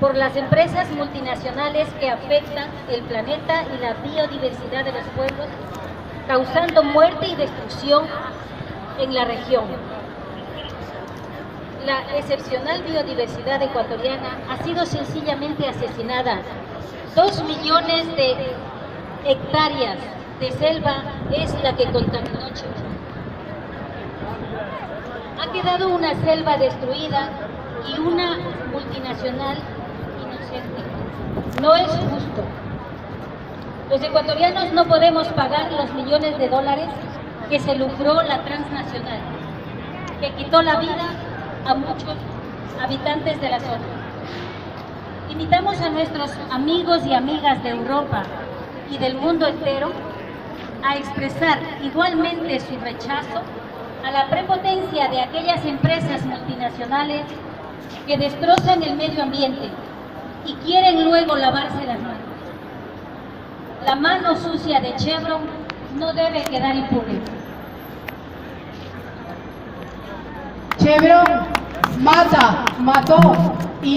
por las empresas multinacionales que afectan el planeta y la biodiversidad de los pueblos, causando muerte y destrucción en la región. La excepcional biodiversidad ecuatoriana ha sido sencillamente asesinada. Dos millones de hectáreas de selva es la que contaminó Chile. Ha quedado una selva destruida y una multinacional inocente. No es justo. Los ecuatorianos no podemos pagar los millones de dólares que se lucró la transnacional, que quitó la vida a muchos habitantes de la zona. Invitamos a nuestros amigos y amigas de Europa y del mundo entero a expresar igualmente su rechazo a la prepotencia de aquellas empresas multinacionales que destrozan el medio ambiente y quieren luego lavarse las manos. La mano sucia de Chevron no debe quedar impune. Chevron mata, mató y